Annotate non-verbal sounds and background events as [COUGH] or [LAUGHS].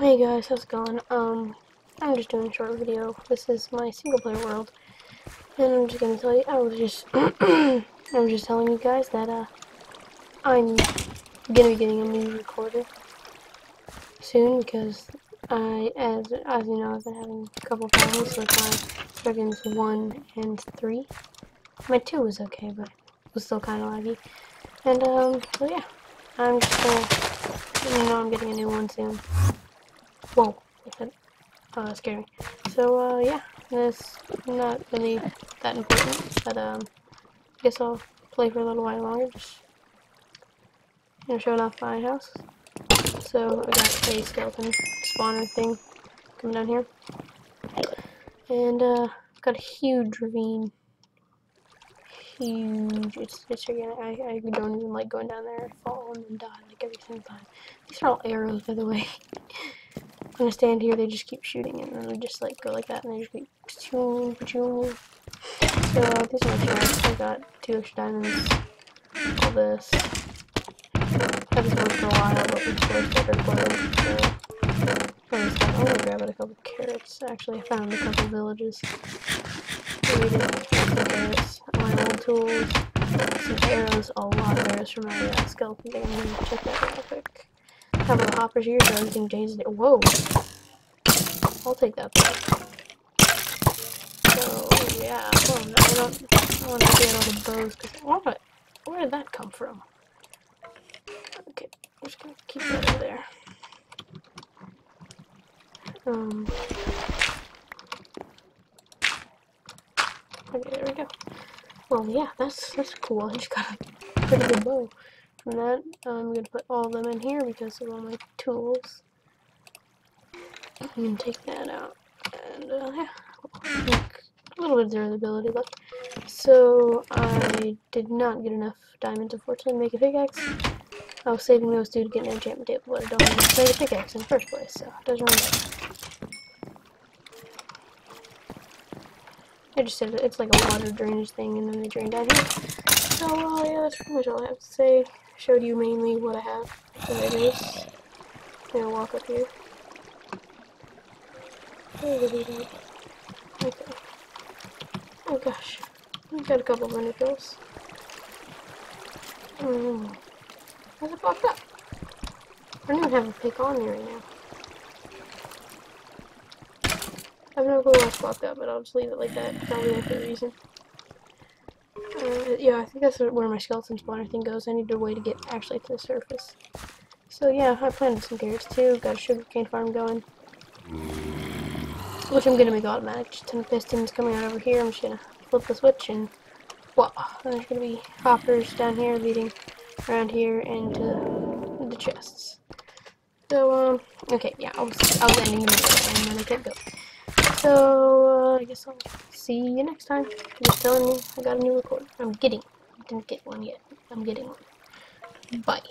Hey guys, how's it going? Um, I'm just doing a short video. This is my single player world. And I'm just gonna tell you, I was just, [CLEARS THROAT] I'm just telling you guys that, uh, I'm gonna be getting a new recorder soon because I, as, as you know, I've been having a couple problems with my Dragons 1 and 3. My 2 was okay, but it was still kind of laggy. And, um, so yeah, I'm just gonna, you know I'm getting a new one soon. Whoa, that uh. So, uh, yeah, this not really that important, but, um, I guess I'll play for a little while longer, just, you know, showing off my house. So, I got a skeleton spawner thing coming down here. And, uh, got a huge ravine. Huge. It's, it's again, I, I don't even like going down there. I fall and die like every single time. These are all arrows, by the way. [LAUGHS] I'm gonna stand here, they just keep shooting, and then we just like go like that, and they just keep chewing, chewing. So these are my. I got two extra diamonds. All this. I've been for a while, but we just wasted our clothes. So I'm gonna grab a couple carrots. Actually, I found a couple villages. Read it. My old tools. Some arrows. A lot of arrows from my uh, skeleton thing. I'm check that out real quick have the hoppers here so everything changes it. Whoa! I'll take that back. So, yeah. Oh, no, I don't, I want to get all the bows. Cause, what? Where did that come from? Okay, I'm just gonna keep that over there. Um. Okay, there we go. Well, yeah, that's that's cool. I just got a pretty good bow from that. I'm going to put all of them in here because of all my tools. I'm going to take that out. And, uh, yeah, a little bit of durability left. So, I did not get enough diamonds, unfortunately, to make a pickaxe. I was saving those two to get an enchantment table, but I don't have to make a pickaxe in the first place, so it doesn't matter. I just said it's like a water drainage thing, and then they drain down here. So, uh, yeah, that's pretty much all I have to say showed you mainly what I have. There it is. I'm gonna walk up here. Okay. Oh gosh. I've got a couple of hundred kills. Mm. How's it blocked up? I don't even have a pick on me right now. I have no clue what's blocked up, but I'll just leave it like that. Probably for a reason. Uh, yeah, I think that's where my skeleton spawner thing goes. I need a way to get actually to the surface. So yeah, I planted some carrots too. Got a sugarcane farm going. Which I'm gonna make automatic. Just 10 pistons coming out over here. I'm just gonna flip the switch and wow, there's gonna be hoppers down here leading around here into the chests. So um, okay, yeah, I was I was ending the and then I kept going. So uh, I guess I'll see you next time. Just telling you I got a new recorder. I'm getting. I didn't get one yet. I'm getting one. Bye.